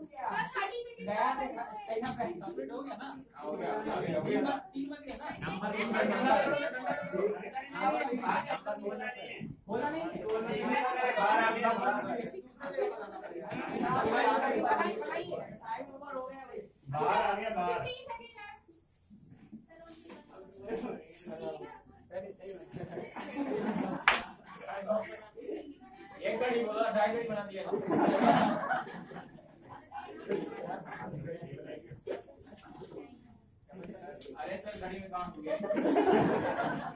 गया से China complete हो गया ना तीन बज तीन बज गए ना नंबर है बोला नहीं है है गया बाहर आ गया बाहर एक घड़ी बोला, ढाई घड़ी बना दिया। अरे सर घड़ी में काम हो गया